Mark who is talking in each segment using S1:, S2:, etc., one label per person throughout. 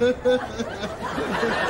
S1: Ha ha ha ha ha!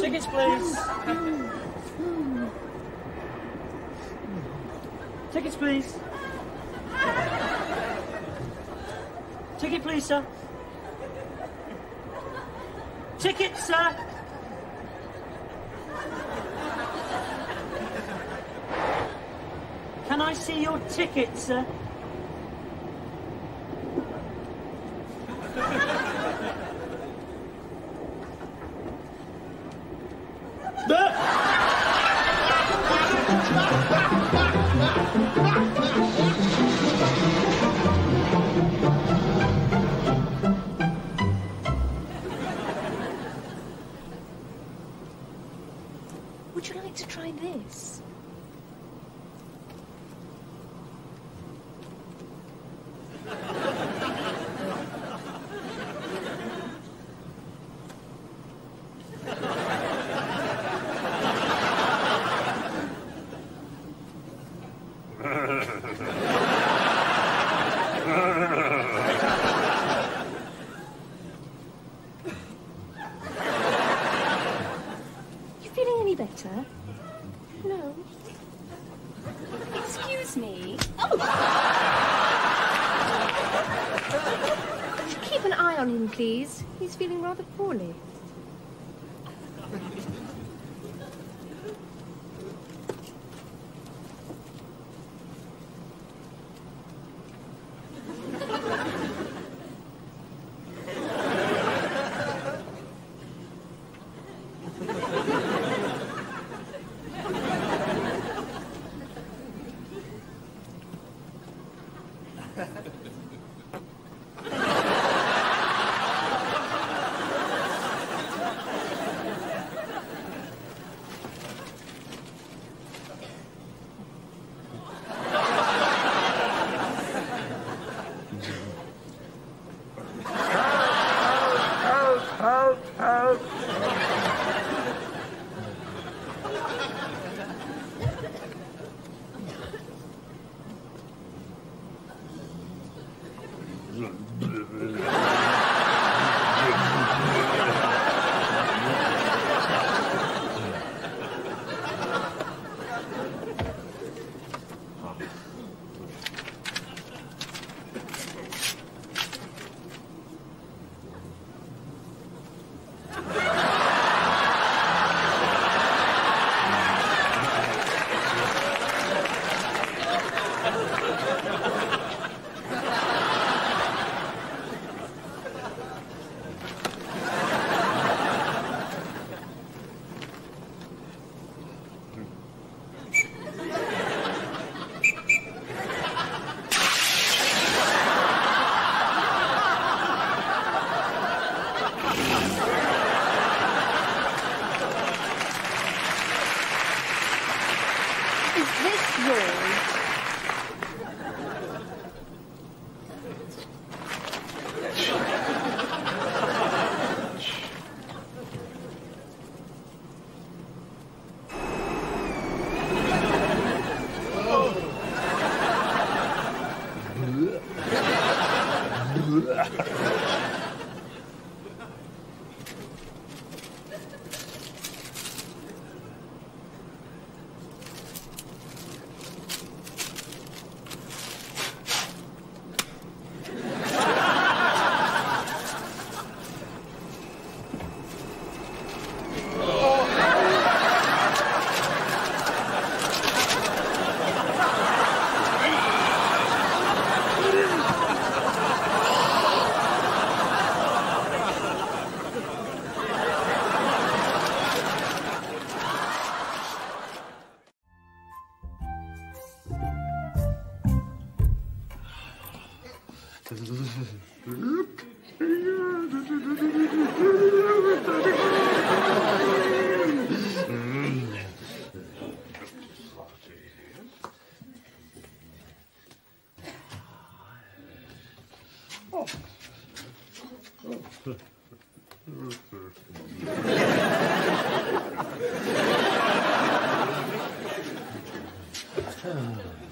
S1: Tickets, please. Tickets, please. Ticket, please, sir. Ticket, sir. Can I see your ticket, sir?
S2: Uh,
S3: Piccadilly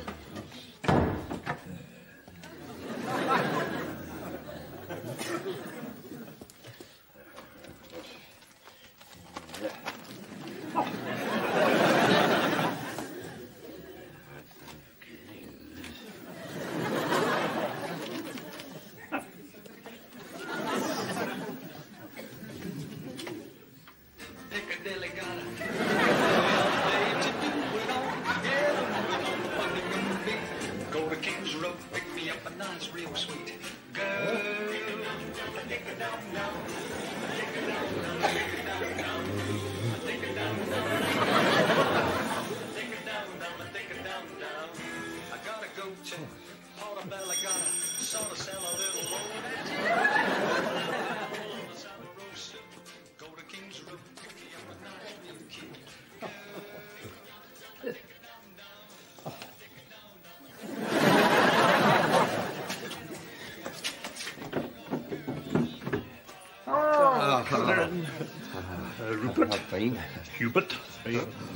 S4: Uh, Rupert,
S5: Fine.
S4: Hubert,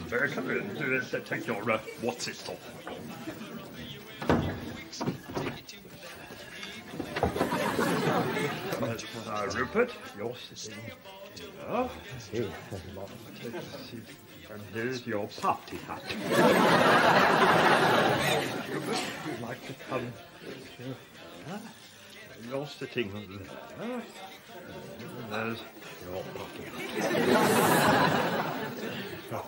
S4: very good. Take your uh, what's it off.
S3: There's uh, Rupert. You're sitting here. Here. And here's your party hat. Rupert, you'd like to come here? You're sitting there. There's your party hat.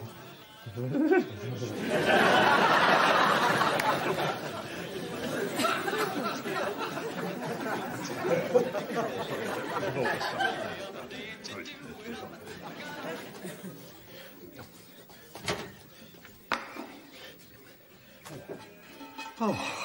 S5: Oh.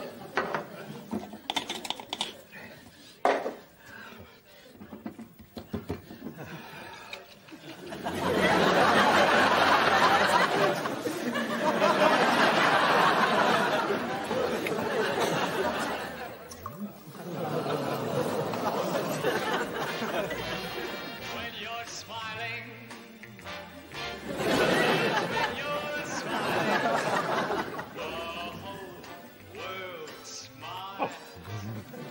S5: Mm-hmm.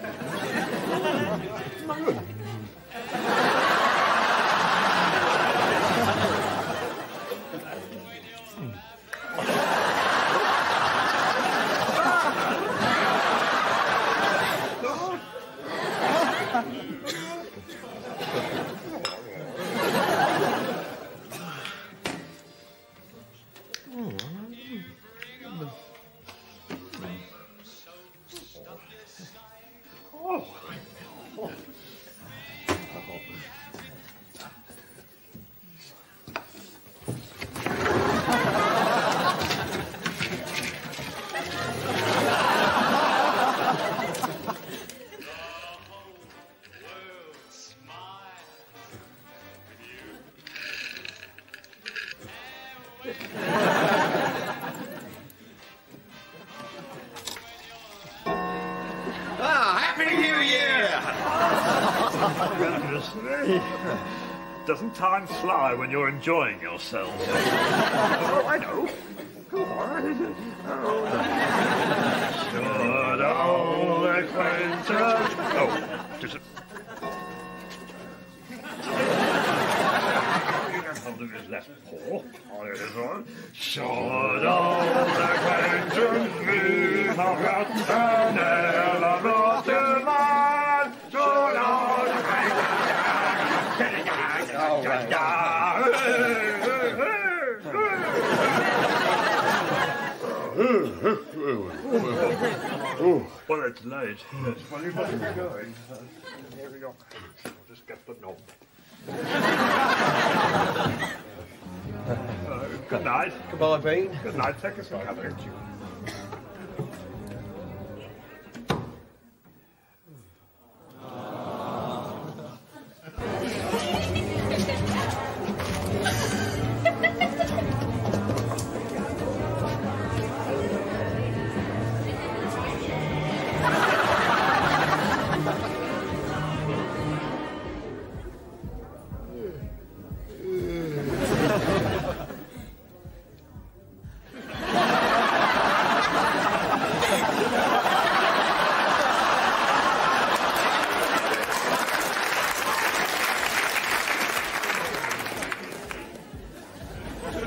S3: Goodness me. Doesn't time fly when you're enjoying yourself? oh, I know. Go on. Oh. Should old acquaintance... Oh, does it... You can hold it as left paw. On it is on. Should old acquaintance be forgot and never brought to mind? Should old
S5: All right.
S3: Well, it's late. Yes, well, you must be going. Uh, here we go. I'll just get the knob. Uh, good night.
S5: Goodbye, Bean.
S3: Good night. Thank you for coming.